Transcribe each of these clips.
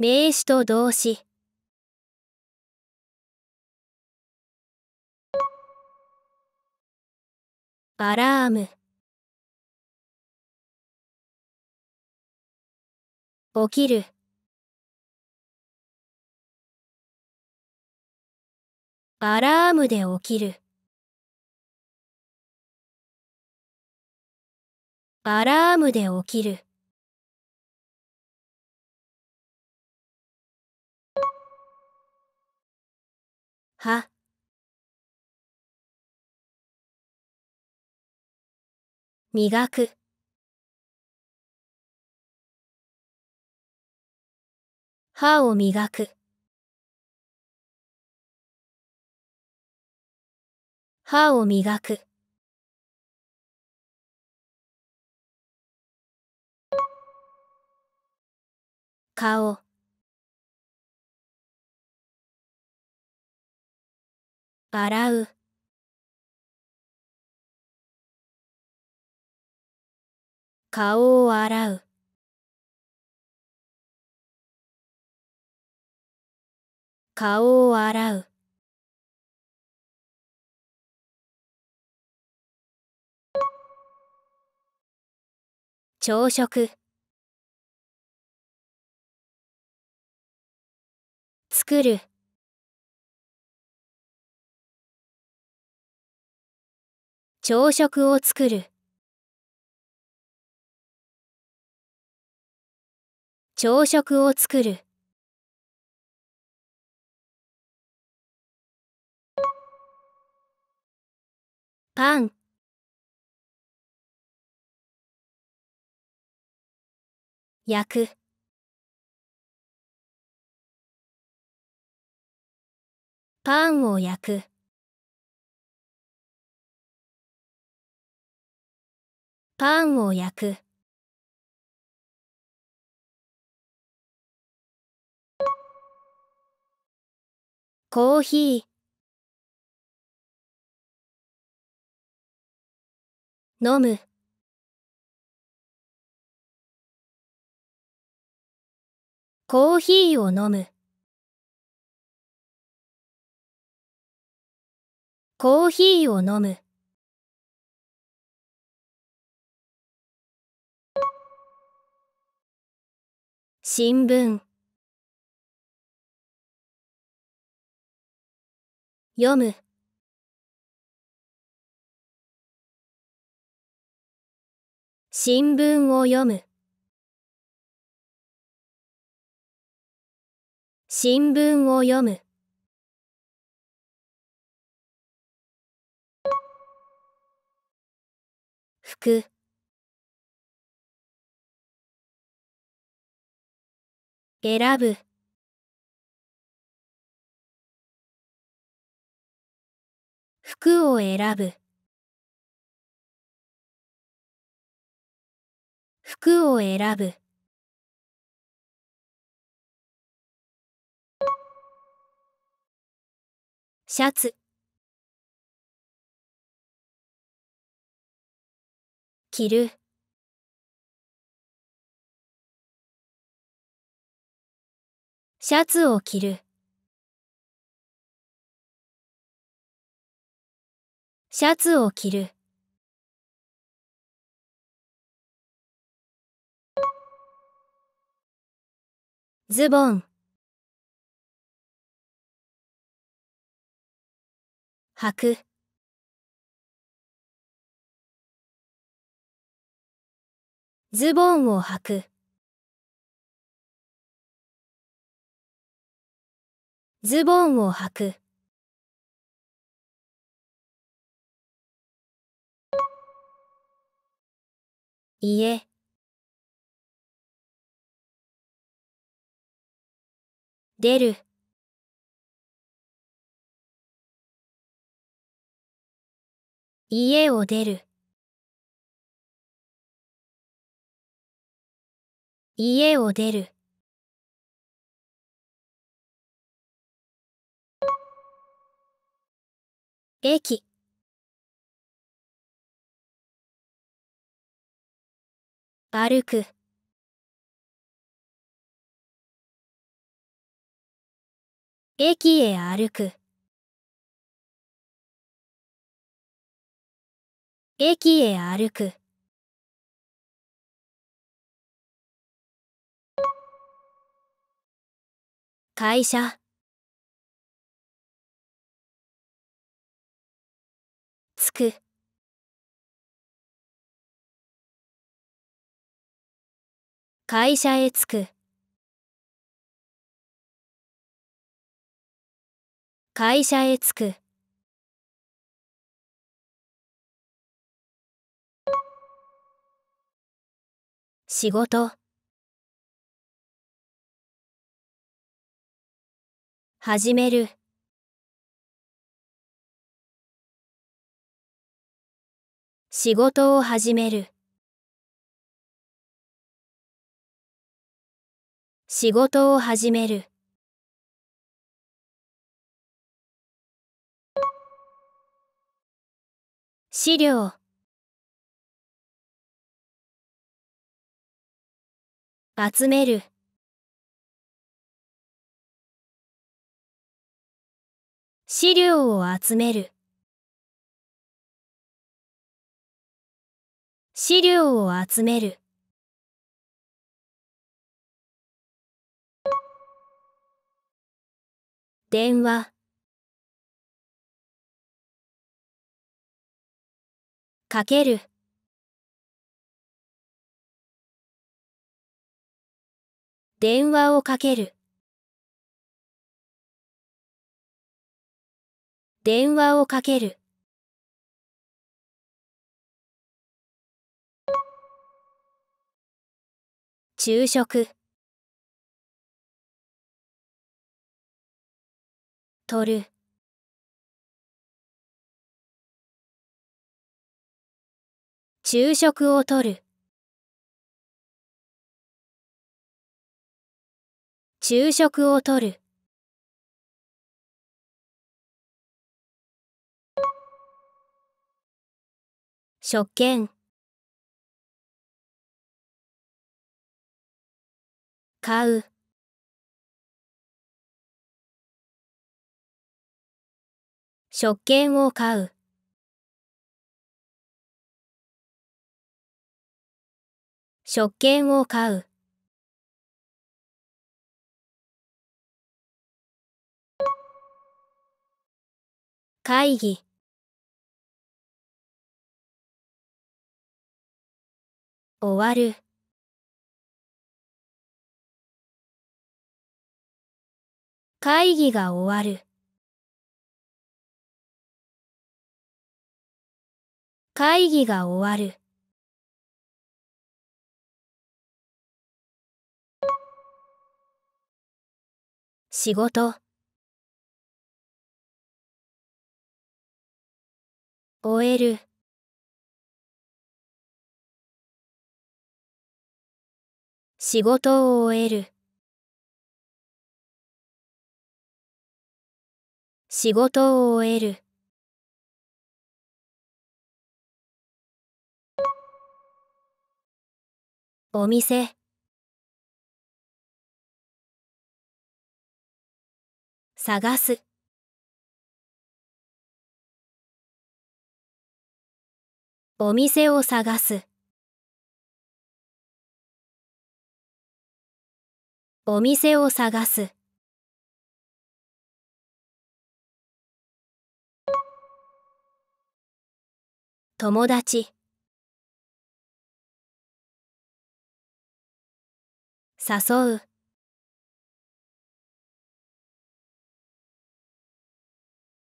名詞と動詞。アラーム。起きる。アラームで起きる。アラームで起きる。は。磨く。歯を磨く。歯を磨く。顔。洗う。顔を洗う。顔を洗う。朝食。作る。朝食を作る。朝食を作る。パン。焼く。パンを焼く。パンを焼く。コーヒー。飲む。コーヒーを飲む。コーヒーを飲む。新聞。読む。新聞を読む。新聞を読む。服。選ぶ。服を選ぶ。服を選ぶ。シャツ。着る。シャツを着る。シャツを着る。ズボン。履く。ズボンを履く。ズボンを履く。家。出る。家を出る。家を出る。駅歩く駅へ歩く。駅へ歩く。会社つく。会社へ着く。会社へ着く。仕事。始める。仕事を始める。仕事を始める。資料。集める。資料を集める。資料を集める。電話。かける。電話をかける。電話をかける。昼食取る。昼食をとる。昼食をとる。食券買う。食券を買う。食券を買う。会議。終わる。会議が終わる。会議が終わる。仕事。終える。仕事を終える。仕事を終える。お店。探す。お店を探す。お店を探す。友達。誘う。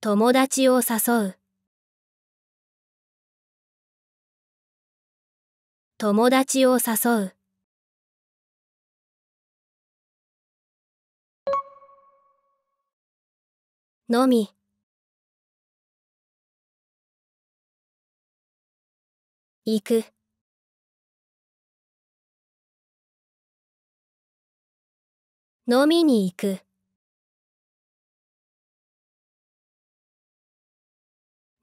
友達を誘う。友達を誘う。のみ。行く。飲みに行く。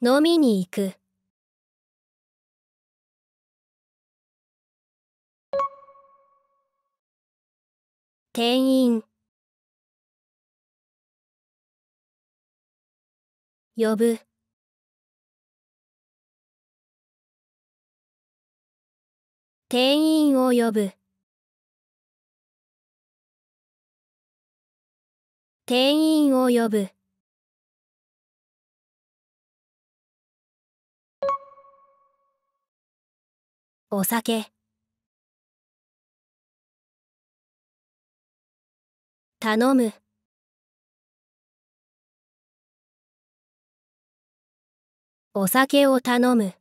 飲みに行く。店員。呼ぶ。店員を呼ぶ。店員を呼ぶ。お酒。頼む。お酒を頼む。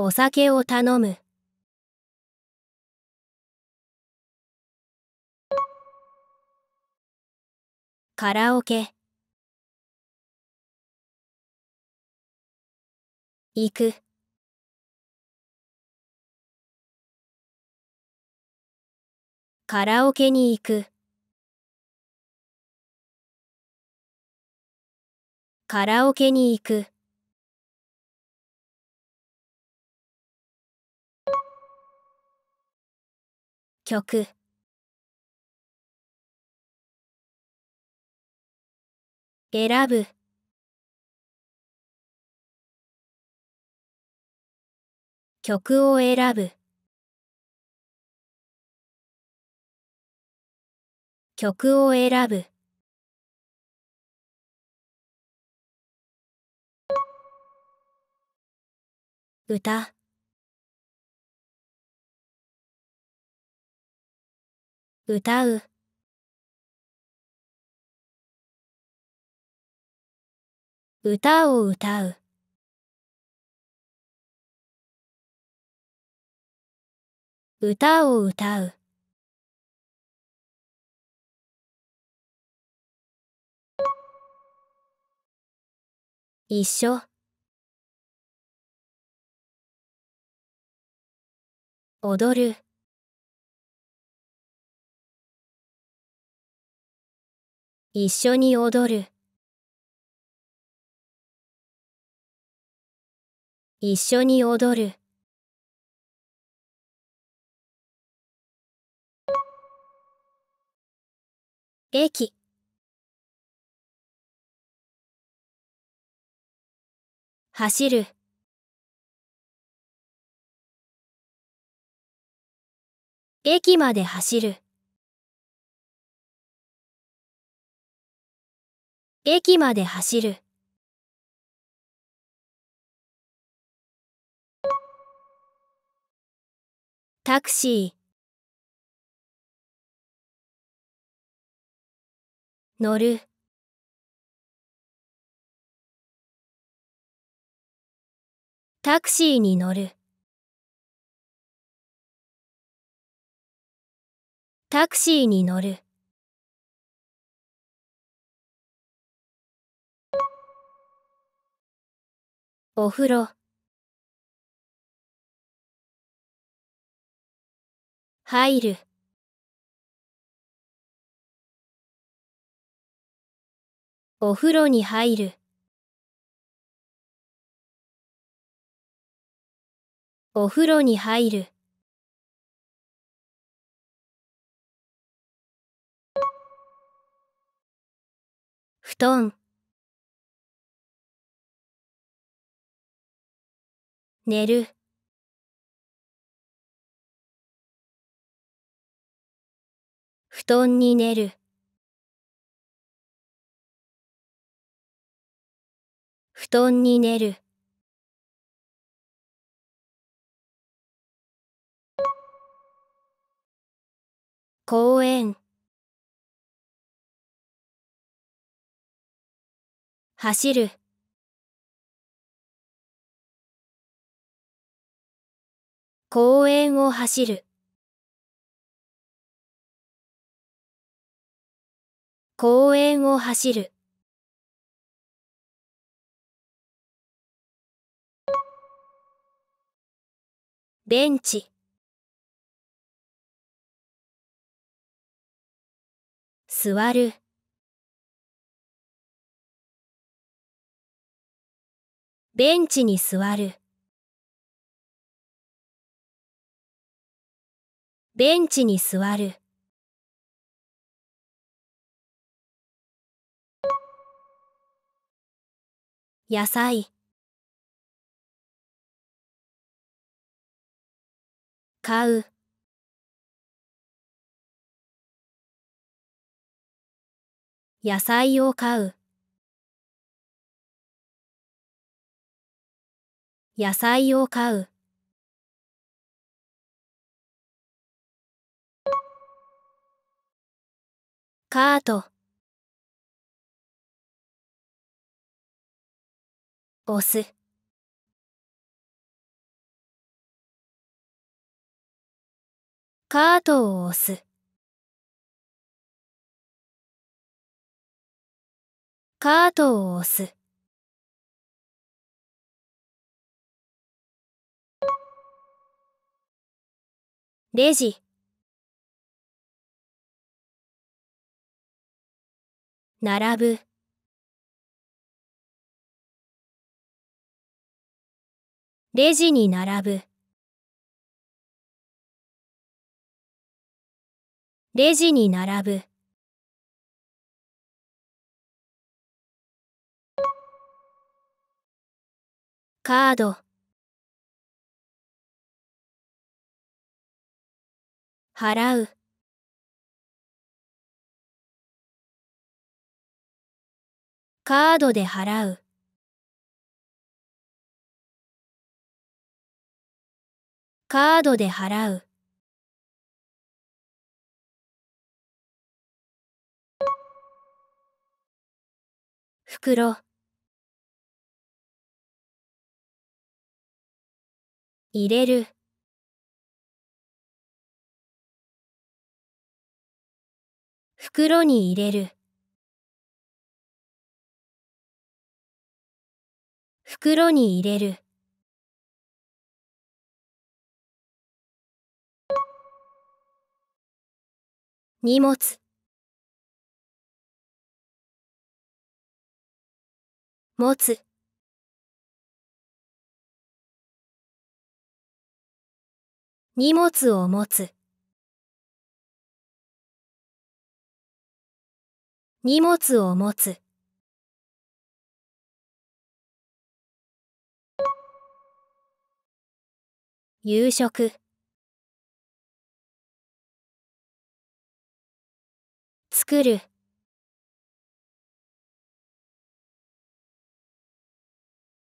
お酒を頼む。カラオケ。行く。カラオケに行く。カラオケに行く。曲。選ぶ。曲を選ぶ。曲を選ぶ。歌。歌う。歌を歌う。歌を歌う。一緒。踊る。一緒に踊る。一緒に踊る。駅走る。駅まで走る。駅まで走る。タクシー。乗る。タクシーに乗る。タクシーに乗る。お風呂。入る。お風呂に入る。お風呂に入る。布団。寝る。布団に寝る。布団に寝る。公園。走る。公園を走る。公園を走る。ベンチ。座る。ベンチに座る。ベンチに座る。野菜。買う。野菜を買う。野菜を買う。カート押すカートを押す。カートを押す。レジ。並ぶ。レジに並ぶ。レジに並ぶ。カード。払う。カードで払う。カードで払う。袋。入れる。袋に入れる。袋に入れる。荷物。持つ。荷物を持つ。荷物を持つ。夕食。作る。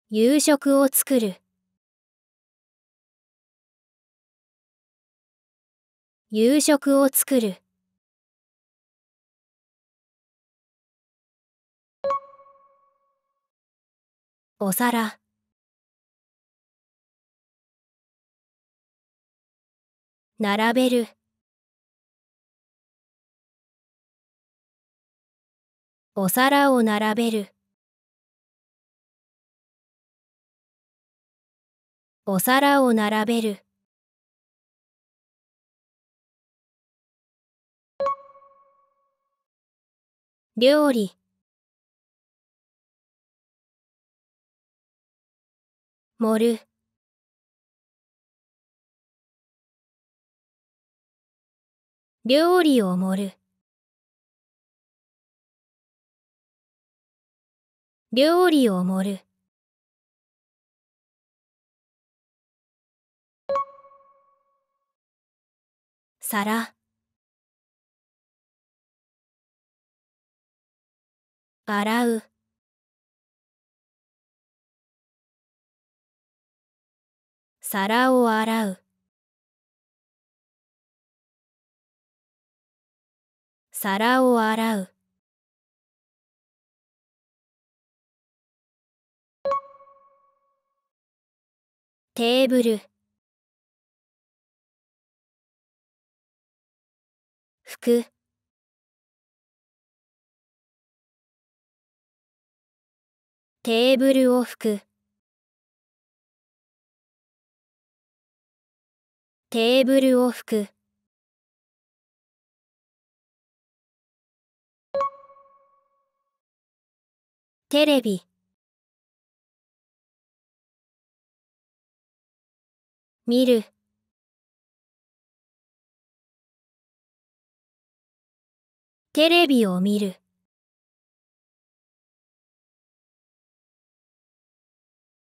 夕食を作る。夕食を作る。お皿。並べる。お皿を並べる。お皿を並べる。料理。盛る。料理を盛る。料理を盛る。皿。洗う。皿を洗う。皿を洗う。テーブル。服。テーブルを拭く。テーブルを拭く。テレビ。見る。テレビを見る。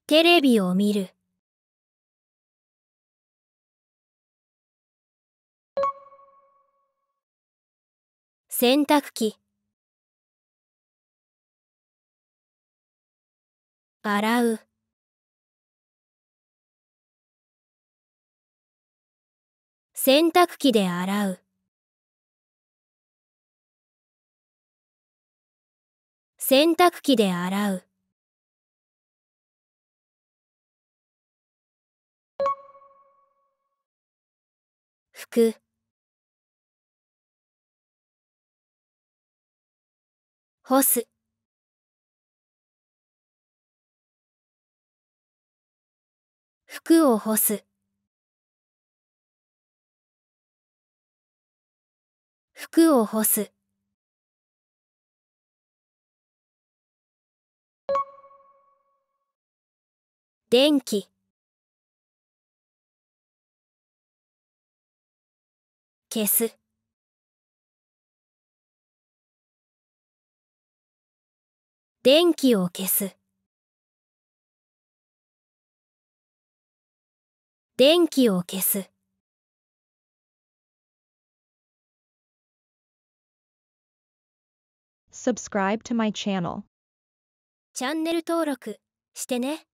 テレビを見る。洗濯機。洗う。洗濯機で洗う。洗濯機で洗う。服。干す。服を干す。服を干す。電気。消す。電気を消す。電気を消す Subscribe to my channel. チャンネル登録してね。